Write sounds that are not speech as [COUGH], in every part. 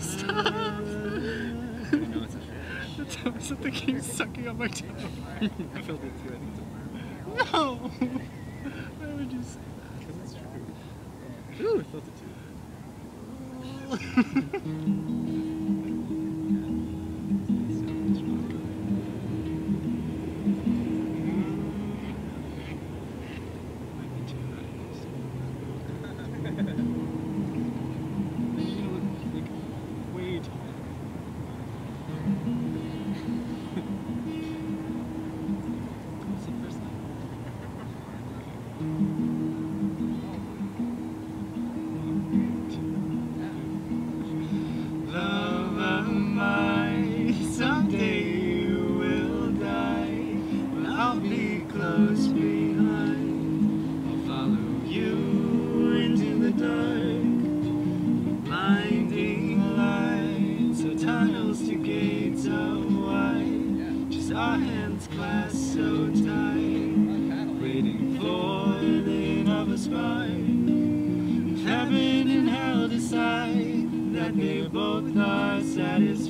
Stop. I know it's a fish. The keeps sucking on my toe. I felt it too. I think. No. Why would you say Because it's true. Ooh, I felt it too. that? [LAUGHS] High. You [LAUGHS] are wide, just our hands clasped so tight, waiting for the end of a spark. Heaven and hell decide that they both are satisfied.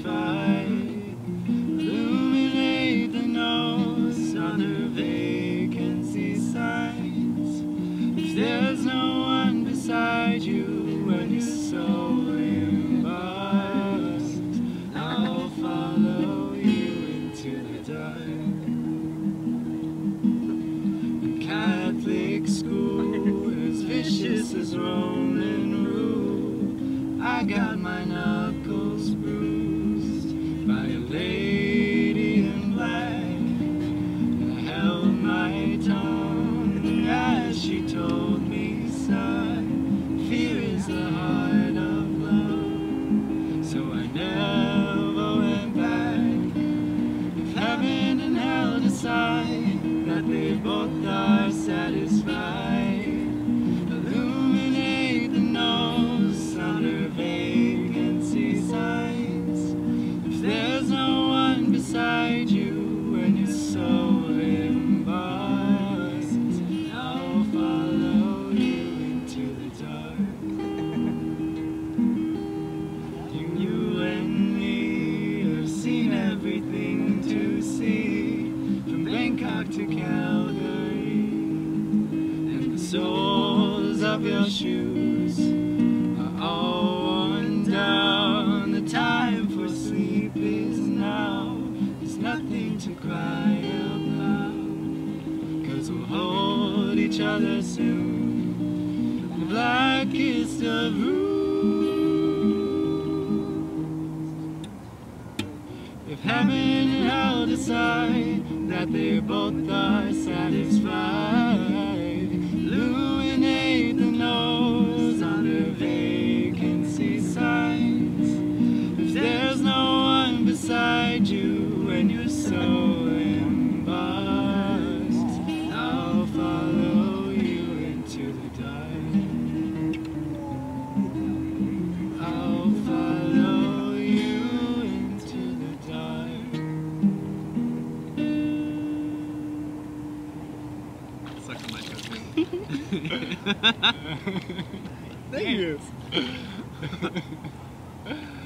School as vicious as Roman rule. I got my knuckles see, from Bangkok to Calgary. And the soles of your shoes are all worn down. The time for sleep is now. There's nothing to cry about, cause we'll hold each other soon. The blackest of roots. Decide that they both are satisfied, [LAUGHS] [LAUGHS]